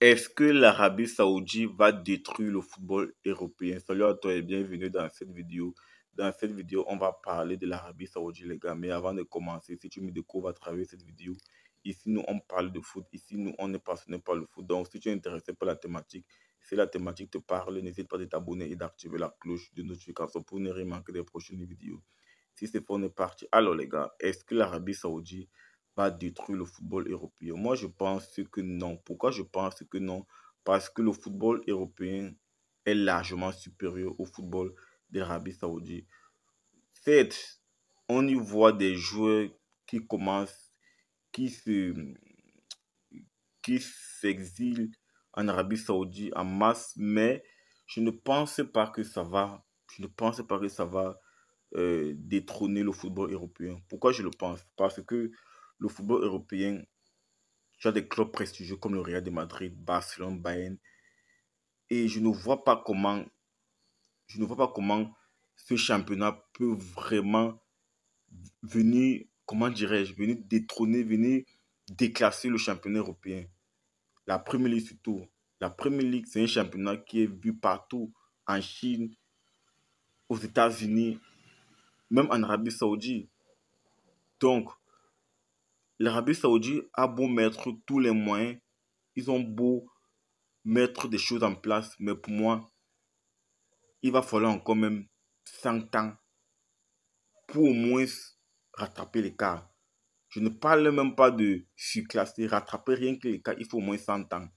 Est-ce que l'Arabie Saoudite va détruire le football européen? Salut à toi et bienvenue dans cette vidéo. Dans cette vidéo, on va parler de l'Arabie Saoudite, les gars. Mais avant de commencer, si tu me découvres à travers cette vidéo, ici, nous, on parle de foot. Ici, nous, on est passionné par le foot. Donc, si tu es intéressé par la thématique, si la thématique te parle, n'hésite pas à t'abonner et d'activer la cloche de notification pour ne rien manquer des prochaines vidéos. Si c'est pour on est parti. Alors, les gars, est-ce que l'Arabie Saoudite détruire le football européen Moi, je pense que non. Pourquoi je pense que non? Parce que le football européen est largement supérieur au football d'Arabie Saoudite. Certes, on y voit des joueurs qui commencent, qui se qui s'exilent en Arabie Saoudite en masse, mais je ne pense pas que ça va, je ne pense pas que ça va euh, détrôner le football européen. Pourquoi je le pense? Parce que le football européen, tu as des clubs prestigieux comme le Real de Madrid, Barcelone, Bayern. Et je ne vois pas comment, je ne vois pas comment ce championnat peut vraiment venir, comment dirais-je, venir détrôner, venir déclasser le championnat européen. La Premier League surtout. La Premier League, c'est un championnat qui est vu partout, en Chine, aux États-Unis, même en Arabie Saoudite. Donc, l'Arabie Saoudite a beau mettre tous les moyens, ils ont beau mettre des choses en place, mais pour moi, il va falloir encore même 100 ans pour au moins rattraper l'écart. Je ne parle même pas de surclasser, rattraper rien que l'écart, il faut au moins 100 ans.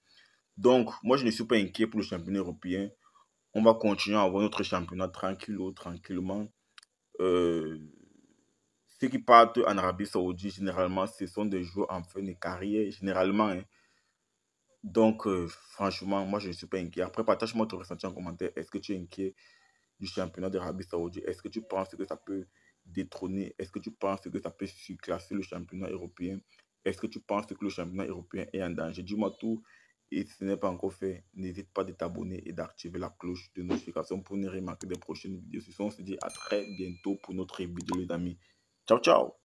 Donc, moi, je ne suis pas inquiet pour le championnat européen. On va continuer à avoir notre championnat tranquillement, tranquillement. Euh, ceux qui partent en Arabie Saoudite, généralement, ce sont des joueurs en fin de carrière, généralement. Hein. Donc, euh, franchement, moi, je ne suis pas inquiet. Après, partage-moi ton ressenti en commentaire. Est-ce que tu es inquiet du championnat d'Arabie Saoudite? Est-ce que tu penses que ça peut détrôner? Est-ce que tu penses que ça peut surclasser le championnat européen? Est-ce que tu penses que le championnat européen est en danger? Dis-moi tout. Et si ce n'est pas encore fait, n'hésite pas de t'abonner et d'activer la cloche de notification pour ne rien manquer des prochaines vidéos. On se dit à très bientôt pour notre vidéo, les amis. Tchau, tchau.